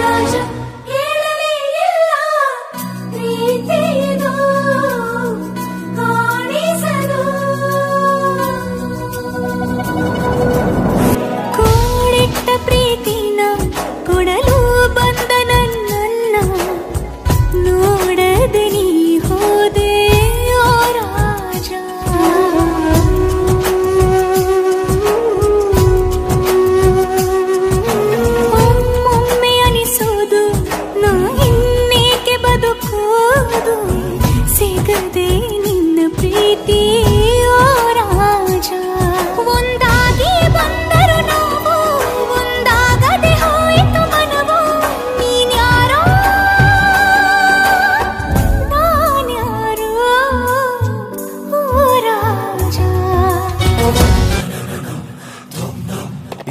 ರಾಜ ನಿನ್ನ ಪ್ರೀತಿ ಓ ರಾಜ. ಒಂದಾಗಿ ಬಂದರು ನಾವು ಒಂದಾಗದೆ ಹೋಯಿತು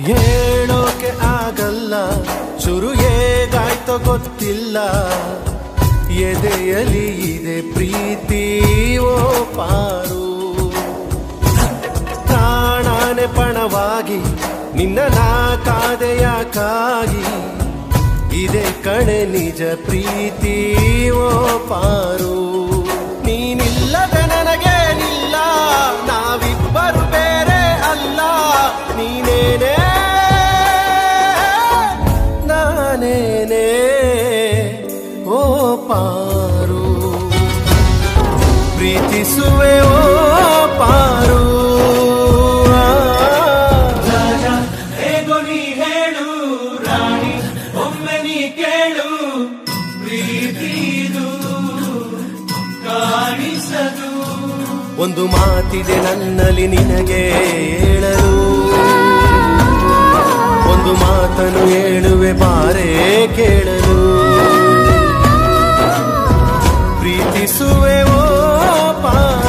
ಹೇಳೋಕೆ ಆಗಲ್ಲ ಶುರು ಹೇಗಾಯ್ತೋ ಗೊತ್ತಿಲ್ಲ. ಎದೆಯಲಿ ಇದೆ ಪ್ರೀತಿ, ಓ ಪಾರು ಪ್ರಾಣನೆ ಪಣವಾಗಿ, ನಿನ್ನ ಕಾದೆಯಾಕಾಗಿ ಇದೆ ಕಣೆ ನಿಜ ಪ್ರೀತಿ, ಓ ಪಾರು ಪ್ರೀತಿಸುವೆ ಓ ಪಾರು ಒಂದು ಮಾತಿದೆ ನನ್ನಲ್ಲಿ ನಿನಗೆ ಹೇಳಲು. ಒಂದು ಮಾತನ್ನು ಹೇಳುವೆ ಬಾರೆ ಕೇಳಲು. ಪ್ರೀತಿಸುವೆವು பணம்